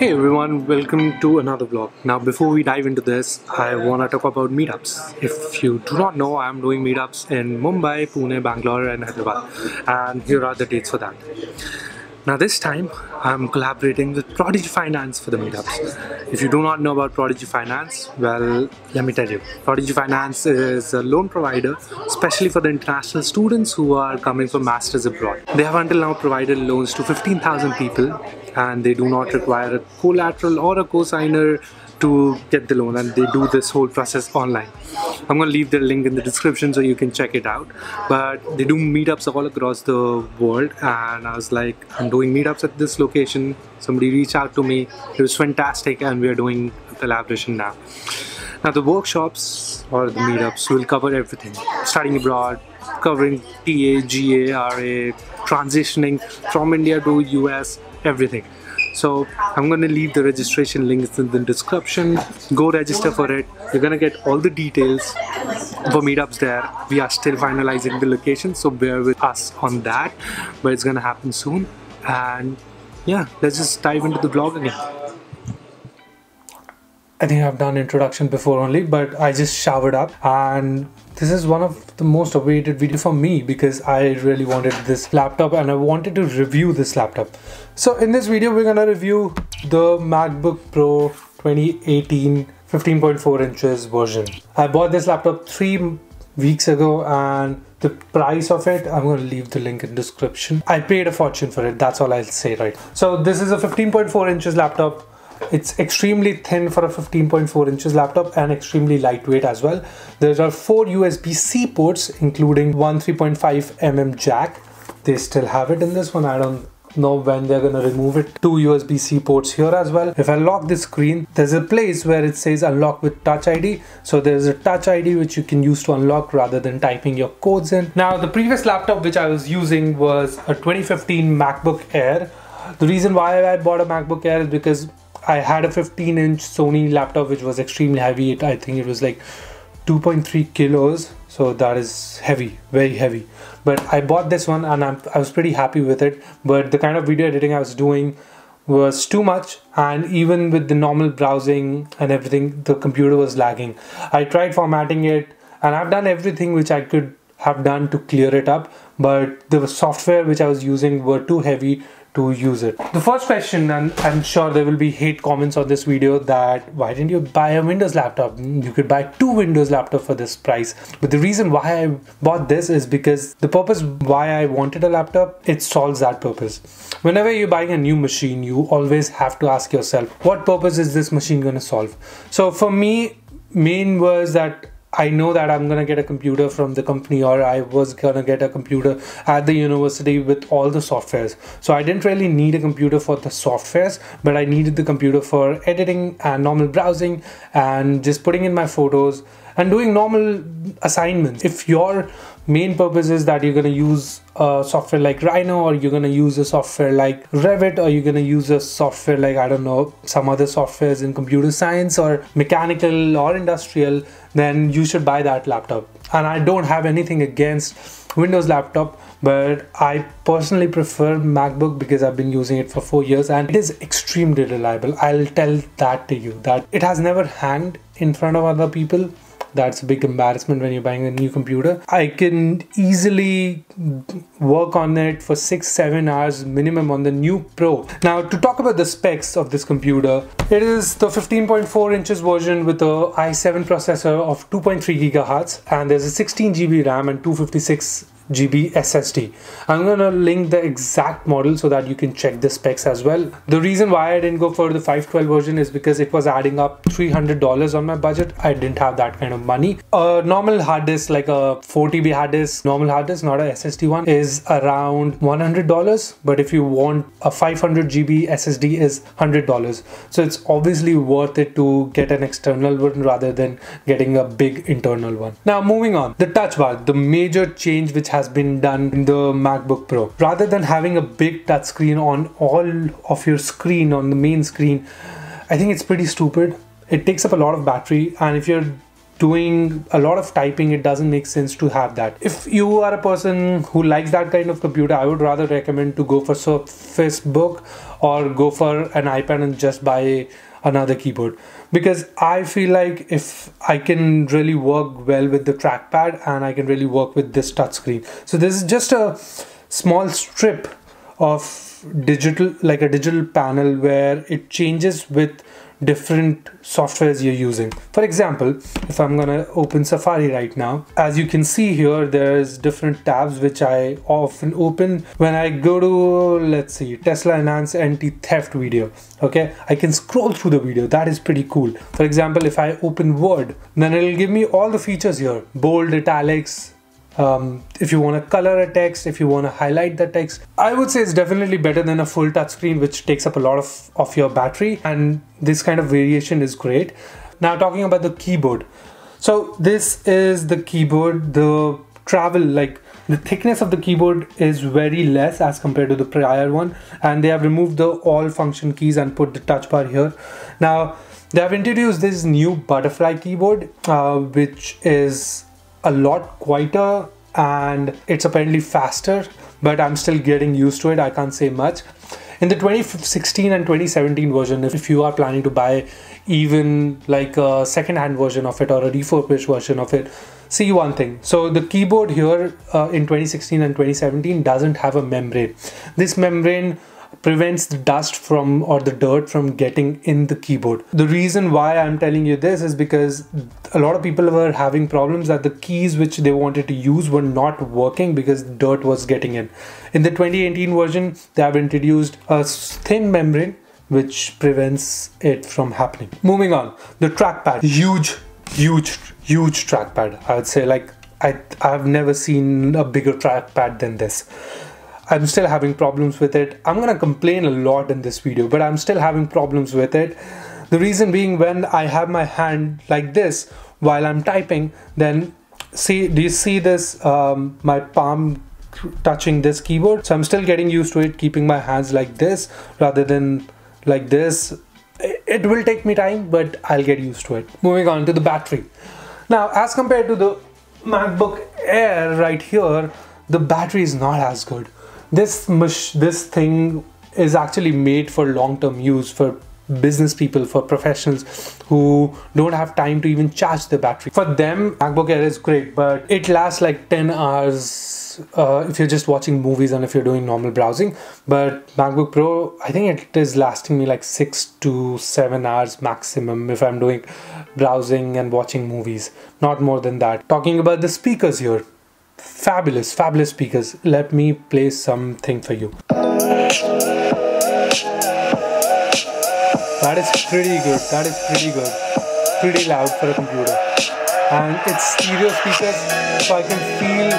Hey everyone, welcome to another vlog. Now before we dive into this, I want to talk about meetups. If you do not know, I'm doing meetups in Mumbai, Pune, Bangalore and Hyderabad and here are the dates for that. Now this time I'm collaborating with Prodigy Finance for the meetups. If you do not know about Prodigy Finance, well let me tell you. Prodigy Finance is a loan provider especially for the international students who are coming for masters abroad. They have until now provided loans to 15,000 people and they do not require a collateral or a co-signer to get the loan and they do this whole process online. I'm gonna leave the link in the description so you can check it out. But they do meetups all across the world and I was like, I'm doing meetups at this location. Somebody reached out to me. It was fantastic and we're doing a collaboration now. Now the workshops or the meetups will cover everything. Studying abroad, covering TA, GA, RA, transitioning from India to US, everything so i'm to leave the registration links in the description. Go register for it. You're to get all the details. For meetups there. We are still finalizing the location so bear with us on that. But it's to happen soon. And yeah let's just dive into the vlog again I think I've done introduction before only, but I just showered up and this is one of the most awaited video for me because I really wanted this laptop and I wanted to review this laptop. So in this video, we're gonna review the MacBook Pro 2018 15.4 inches version. I bought this laptop three weeks ago and the price of it i'm going to leave the link in description i paid a fortune for it that's all i'll say right so this is a 15.4 inches laptop it's extremely thin for a 15.4 inches laptop and extremely lightweight as well. There are four USB-C ports, including one 3.5 mm jack. They still have it in this one. I don't know when they're gonna remove it. Two USB-C ports here as well. If I lock the screen, there's a place where it says unlock with Touch ID. So there's a Touch ID which you can use to unlock rather than typing your codes in. Now the previous laptop which I was using was a 2015 MacBook Air. The reason why I bought a MacBook Air is because I had a 15 inch Sony laptop which was extremely heavy. It, I think it was like 2.3 kilos. So that is heavy, very heavy. But I bought this one and I'm, I was pretty happy with it. But the kind of video editing I was doing was too much and even with the normal browsing and everything the computer was lagging i tried formatting it and i've done everything which i could have done to clear it up but the software which i was using were too heavy to use it. The first question, and I'm sure there will be hate comments on this video that why didn't you buy a Windows laptop? You could buy two Windows laptop for this price. But the reason why I bought this is because the purpose why I wanted a laptop, it solves that purpose. Whenever you're buying a new machine, you always have to ask yourself, what purpose is this machine going to solve? So for me, main was that I know that I'm gonna get a computer from the company or I was gonna get a computer at the university with all the softwares. So I didn't really need a computer for the softwares, but I needed the computer for editing and normal browsing and just putting in my photos and doing normal assignments. If your main purpose is that you're going to use a software like Rhino or you're going to use a software like Revit or you're going to use a software like I don't know some other softwares in computer science or mechanical or industrial then you should buy that laptop and I don't have anything against Windows laptop but I personally prefer MacBook because I've been using it for four years and it is extremely reliable. I'll tell that to you that it has never hanged in front of other people that's a big embarrassment when you're buying a new computer. I can easily work on it for six seven hours minimum on the new pro. Now to talk about the specs of this computer it is the 15.4 inches version with the i7 processor of 2.3 gigahertz and there's a 16 gb ram and 256 GB SSD. I'm gonna link the exact model so that you can check the specs as well. The reason why I didn't go for the 512 version is because it was adding up $300 on my budget. I didn't have that kind of money. A normal hard disk like a 4 TB hard disk, normal hard disk, not a SSD one, is around $100. But if you want a 500 GB SSD is $100. So it's obviously worth it to get an external one rather than getting a big internal one. Now moving on, the touch bar, the major change which has has been done in the MacBook Pro. Rather than having a big touchscreen on all of your screen on the main screen, I think it's pretty stupid. It takes up a lot of battery and if you're doing a lot of typing it doesn't make sense to have that if you are a person who likes that kind of computer i would rather recommend to go for surface book or go for an ipad and just buy another keyboard. Because i feel like if i can really work well with the trackpad and i can really work with this touchscreen so this is just a small strip of digital like a digital panel where it changes with different softwares you're using. For example, if I'm gonna open Safari right now, as you can see here, there's different tabs which I often open when I go to, let's see, Tesla Enhance Anti-Theft video. Okay, I can scroll through the video. That is pretty cool. For example, if I open Word, then it'll give me all the features here. Bold, italics, um, if you want to color a text, if you want to highlight the text, I would say it's definitely better than a full touchscreen, which takes up a lot of, of your battery. And this kind of variation is great. Now, talking about the keyboard. So, this is the keyboard. The travel, like the thickness of the keyboard is very less as compared to the prior one. And they have removed the all function keys and put the touch bar here. Now, they have introduced this new butterfly keyboard, uh, which is a lot quieter and it's apparently faster but I'm still getting used to it. I can't say much. In the 2016 and 2017 version if you are planning to buy even like a second hand version of it or a refurbished version of it see one thing. So the keyboard here uh, in 2016 and 2017 doesn't have a membrane. This membrane prevents the dust from or the dirt from getting in the keyboard. The reason why I'm telling you this is because a lot of people were having problems that the keys which they wanted to use were not working because dirt was getting in. In the 2018 version, they have introduced a thin membrane which prevents it from happening. Moving on, the trackpad, huge, huge, huge trackpad. I would say like I, I've never seen a bigger trackpad than this. I'm still having problems with it. I'm gonna complain a lot in this video, but I'm still having problems with it. The reason being when I have my hand like this while I'm typing, then see, do you see this, um, my palm touching this keyboard? So I'm still getting used to it, keeping my hands like this rather than like this. It will take me time, but I'll get used to it. Moving on to the battery. Now, as compared to the MacBook Air right here, the battery is not as good this this thing is actually made for long-term use for business people for professionals who don't have time to even charge the battery. For them macbook air is great but it lasts like 10 hours uh, if you're just watching movies and if you're doing normal browsing. But macbook pro i think it is lasting me like six to seven hours maximum if i'm doing browsing and watching movies. Not more than that. Talking about the speakers here fabulous fabulous speakers. Let me play something for you. That is pretty good that is pretty good. Pretty loud for a computer. And it's stereo speakers so i can feel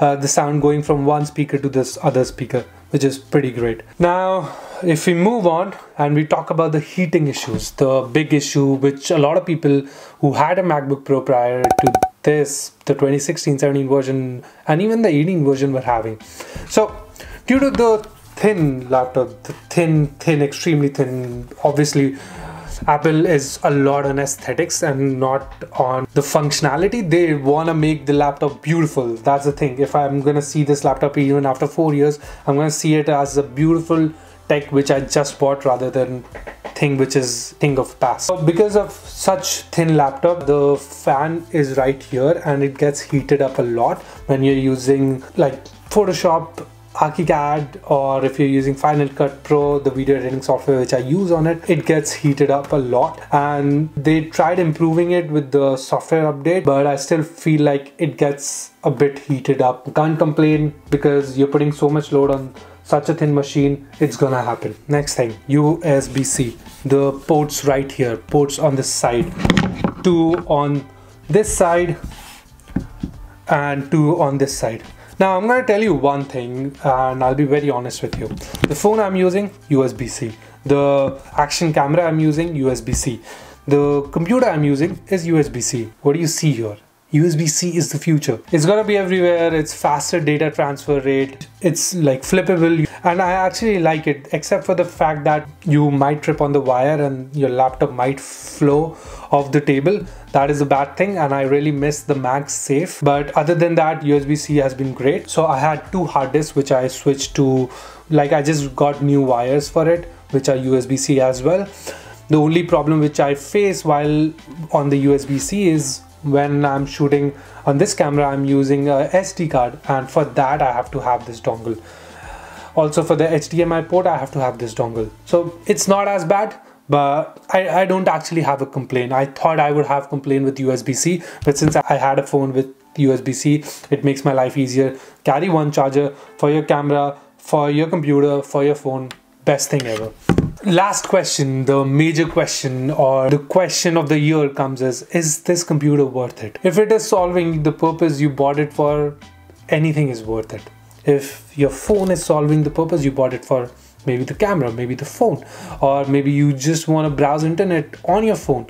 uh, the sound going from one speaker to this other speaker which is pretty great. Now if we move on and we talk about the heating issues the big issue which a lot of people who had a macbook pro prior to this the 2016 17 version and even the 18 version were having so due to the thin laptop the thin thin extremely thin obviously Apple is a lot on aesthetics and not on the functionality. They want to make the laptop beautiful. That's the thing. If I'm going to see this laptop even after four years, I'm going to see it as a beautiful tech which I just bought rather than thing which is thing of past. So because of such thin laptop, the fan is right here and it gets heated up a lot when you're using like Photoshop ArchiCAD or if you're using Final Cut Pro, the video editing software which I use on it, it gets heated up a lot and they tried improving it with the software update but I still feel like it gets a bit heated up. Can't complain because you're putting so much load on such a thin machine it's gonna happen. Next thing USB-C the ports right here ports on this side. Two on this side and two on this side. Now I'm gonna tell you one thing and I'll be very honest with you. The phone I'm using USB-C the action camera I'm using USB-C the computer I'm using is USB-C what do you see here USB-C is the future. It's gonna be everywhere. It's faster data transfer rate. It's like flippable and I actually like it except for the fact that you might trip on the wire and your laptop might flow off the table. That is a bad thing and I really miss the MagSafe. But other than that, USB-C has been great. So I had two hard disks which I switched to like I just got new wires for it which are USB-C as well. The only problem which I face while on the USB-C is when I'm shooting on this camera I'm using a SD card and for that I have to have this dongle. Also for the HDMI port I have to have this dongle. So it's not as bad but I, I don't actually have a complaint. I thought I would have complaint with USB-C but since I had a phone with USB-C it makes my life easier. Carry one charger for your camera for your computer for your phone. Best thing ever last question the major question or the question of the year comes as is this computer worth it? If it is solving the purpose you bought it for anything is worth it. If your phone is solving the purpose you bought it for maybe the camera maybe the phone or maybe you just want to browse internet on your phone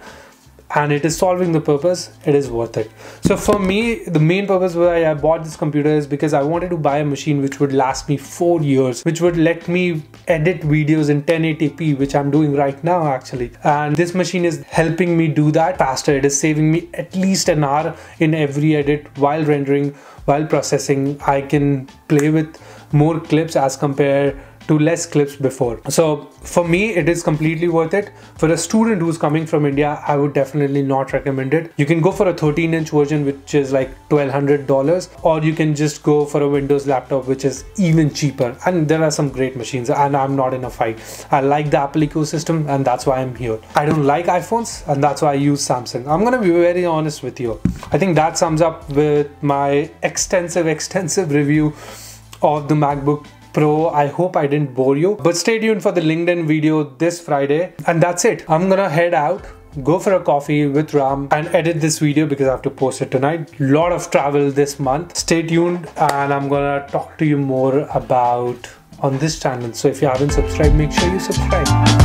and it is solving the purpose it is worth it. So for me the main purpose why i bought this computer is because i wanted to buy a machine which would last me four years which would let me edit videos in 1080p which i'm doing right now actually. And this machine is helping me do that faster. It is saving me at least an hour in every edit while rendering while processing. I can play with more clips as compared to less clips before. So for me, it is completely worth it. For a student who's coming from India, I would definitely not recommend it. You can go for a 13 inch version, which is like $1,200, or you can just go for a Windows laptop, which is even cheaper. And there are some great machines and I'm not in a fight. I like the Apple ecosystem and that's why I'm here. I don't like iPhones and that's why I use Samsung. I'm gonna be very honest with you. I think that sums up with my extensive, extensive review of the MacBook Pro. I hope I didn't bore you. But stay tuned for the LinkedIn video this Friday. And that's it. I'm gonna head out go for a coffee with Ram and edit this video because I have to post it tonight. Lot of travel this month. Stay tuned and I'm gonna talk to you more about on this channel. So if you haven't subscribed, make sure you subscribe.